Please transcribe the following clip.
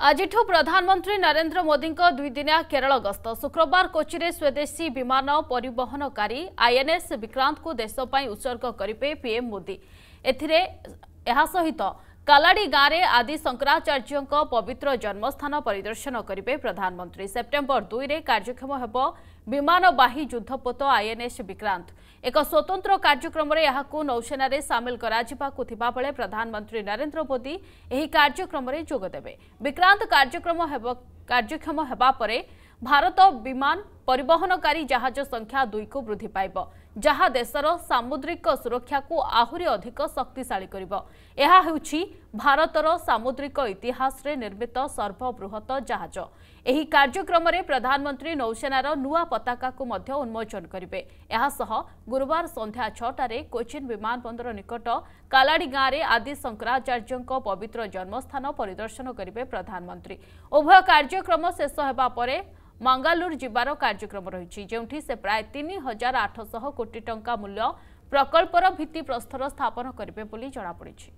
ଆଜିଠୁ ପ୍ରଧାନମନ୍ତ୍ରୀ ନରେନ୍ଦ୍ର ମୋଦିଙ୍କ ଦୁଇଦିନିଆ କେରଳ ଗସ୍ତ। ଶୁକ୍ରବାର କୋଚିରେ ସ୍ୱଦେଶୀ ବିମାନ ପରିବହନକାରୀ ଆଇଏନ୍ଏସ୍ ବିକ୍ରାନ୍ତକୁ ଦେଶ ପାଇଁ ଉତ୍ସର୍ଗ କରିବେ ପିଏମ୍ ମୋଦି। ଏଥିରେ ଏହା ସହିତ କାଲାଡି ଗାଁରେ ଆଦି ଶଙ୍କରାଚାର୍ଯ୍ୟଙ୍କ ପବିତ୍ର ଜନ୍ମସ୍ଥାନ ପରିଦର୍ଶନ କରିବେ ପ୍ରଧାନମନ୍ତ୍ରୀ। ସେପ୍ଟେମ୍ବର ଦୁଇରେ କାର୍ଯ୍ୟକ୍ଷମ ହେବ ବିମାନବାହୀ ଯୁଦ୍ଧପୋତ ଆଇଏନ୍ଏସ୍ ବିକ୍ରାନ୍ତ। ଏକ ସ୍ୱତନ୍ତ୍ର କାର୍ଯ୍ୟକ୍ରମରେ ଏହାକୁ ନୌସେନାରେ ସାମିଲ କରାଯିବାକୁ ଥିବାବେଳେ ପ୍ରଧାନମନ୍ତ୍ରୀ ନରେନ୍ଦ୍ର ମୋଦି ଏହି କାର୍ଯ୍ୟକ୍ରମରେ ଯୋଗଦେବେ। ବିକ୍ରାନ୍ତ କାର୍ଯ୍ୟକ୍ରମ ହେବ କାର୍ଯ୍ୟକ୍ଷମ ହେବା ପରେ ଭାରତ ବିମାନ ପରିବହନକାରୀ ଜାହାଜ ସଂଖ୍ୟା ଦୁଇକୁ ବୃଦ୍ଧି ପାଇବ ଯାହା ଦେଶର ସାମୁଦ୍ରିକ ସୁରକ୍ଷାକୁ ଆହୁରି ଅଧିକ ଶକ୍ତିଶାଳୀ କରିବ। ଏହା ହେଉଛି ଭାରତର ସାମୁଦ୍ରିକ ଇତିହାସରେ ନିର୍ମିତ ସର୍ବବୃହତ ଜାହାଜ। ଏହି କାର୍ଯ୍ୟକ୍ରମରେ ପ୍ରଧାନମନ୍ତ୍ରୀ ନୌସେନାର ନୂଆ ପତାକାକୁ ମଧ୍ୟ ଉନ୍ମୋଚନ କରିବେ। ଏହାସହ ଗୁରୁବାର ସନ୍ଧ୍ୟା ଛଅଟାରେ କୋଚିନ୍ ବିମାନ ବନ୍ଦର ନିକଟ କାଲାଡି ଗାଁରେ ଆଦି ଶଙ୍କରାଚାର୍ଯ୍ୟଙ୍କ ପବିତ୍ର ଜନ୍ମସ୍ଥାନ ପରିଦର୍ଶନ କରିବେ ପ୍ରଧାନମନ୍ତ୍ରୀ। ଉଭୟ କାର୍ଯ୍ୟକ୍ରମ ଶେଷ ହେବା ପରେ ମାଙ୍ଗାଲୁରୁ ଯିବାର କାର୍ଯ୍ୟକ୍ରମ ରହିଛି ଯେଉଁଠି ସେ ପ୍ରାୟ ତିନି ହଜାର ଆଠଶହ କୋଟି ଟଙ୍କା ମୂଲ୍ୟ ପ୍ରକଳ୍ପର ଭିତ୍ତିପ୍ରସ୍ତର ସ୍ଥାପନ କରିବେ ବୋଲି ଜଣାପଡ଼ିଛି।